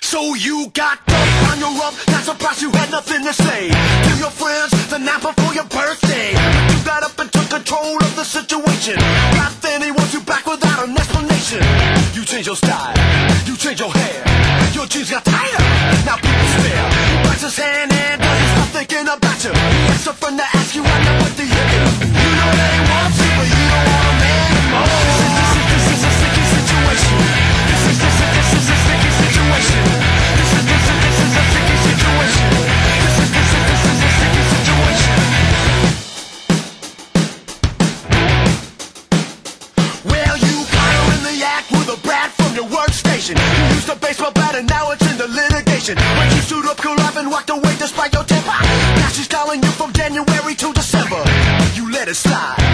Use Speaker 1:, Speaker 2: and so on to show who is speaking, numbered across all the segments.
Speaker 1: So you got dumped on your rump, not surprised you had nothing to say. To your friends, the night before your birthday. You got up and took control of the situation. Right then he wants you back without an explanation. You change your style, you change your hair. Your jeans got tighter, now people stare. He bites his hand and doesn't stop thinking about you. He asks a litigation. When you suit up, cool and walked away despite your temper. Now she's calling you from January to December. You let it slide.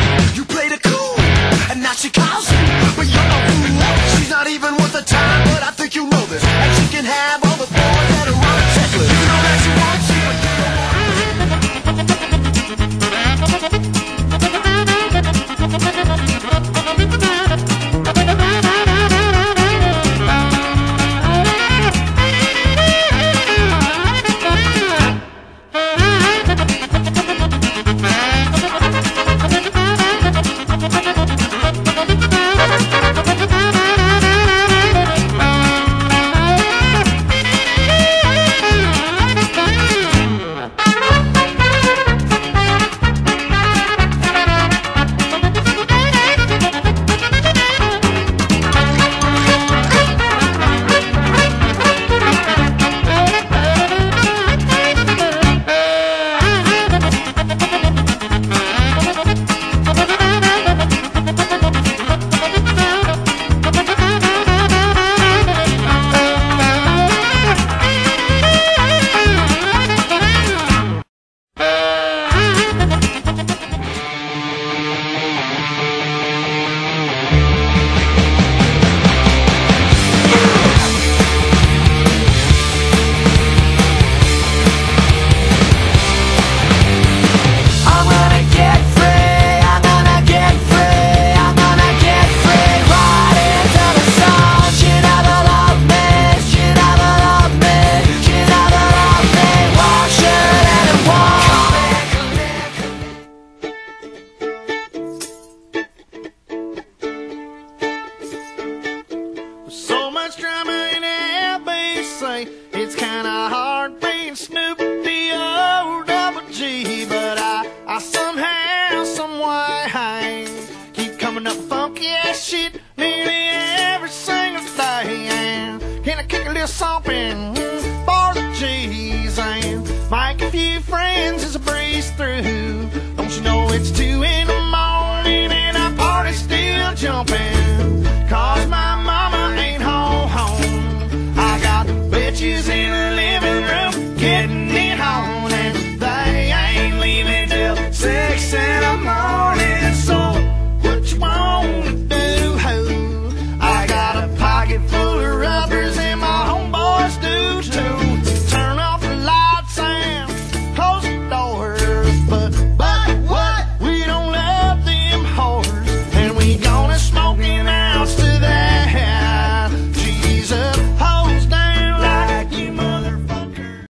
Speaker 2: Drama in LBC, it's kinda hard being Snoop D-O-double G. But I, I somehow, someway, keep coming up funky ass shit nearly every single day. And can I kick a little something for the G's and make a few friends as I breeze through? Don't you know it's two